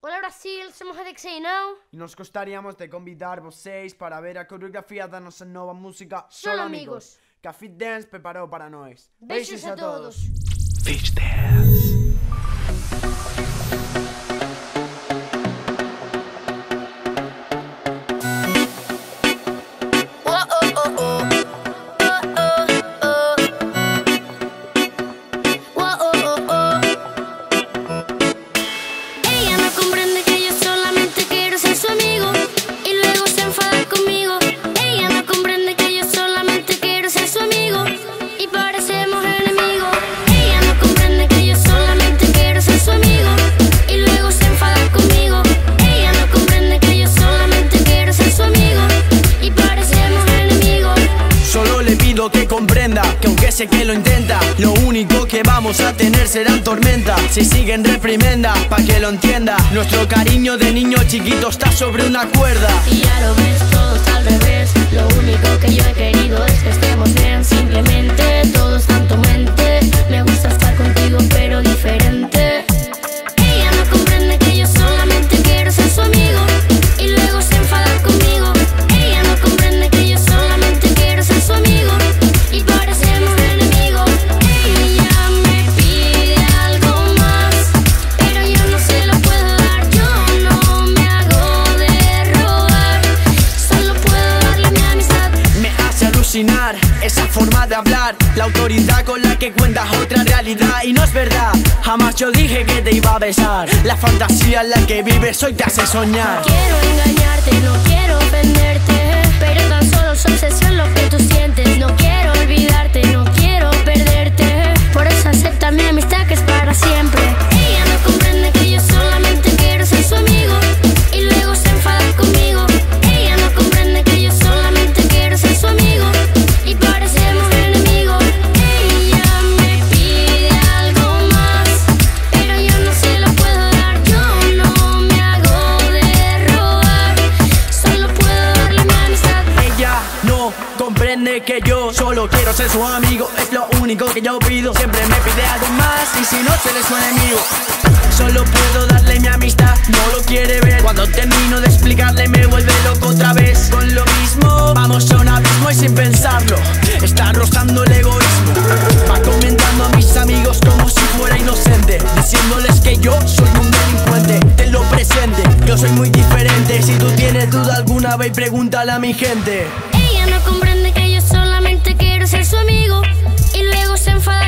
Hola Brasil, somos Adexei Now. E nós gostaríamos de convidar vocês para ver a coreografía da nosa nova música Solo Amigos. que a Fit Dance preparou para nós. Beijos a todos. Beach Dance. Que lo intenta, lo único que vamos a tener serán tormenta. Si siguen reprimenda, pa' que lo entienda. Nuestro cariño de niño chiquito está sobre una cuerda. Y ya lo ves, todo está al revés. Lo único que yo he querido es que estemos bien. Simplemente todo está en esa forma de hablar. La autoridad con la que cuentas otra realidad. Y no es verdad, jamás yo dije que te iba a besar. La fantasía en la que vives hoy te hace soñar. Quiero engañarte, no quiero ofenderte. Pero tan solo es obsesión lo que tú sientes. Comprende que yo solo quiero ser su amigo. Es lo único que yo pido. Siempre me pide algo más y si no se le su enemigo. Solo puedo darle mi amistad, no lo quiere ver. Cuando termino de explicarle, me vuelve loco otra vez. Con lo mismo, vamos a un abismo y sin pensarlo. Está rozando el egoísmo. Va comentando a mis amigos como si fuera inocente. Diciéndoles que yo soy un delincuente. Tenlo presente, yo soy muy diferente. Si tú tienes duda alguna, ve y pregúntale a mi gente. Ella no comprende ser su amigo y luego se enfada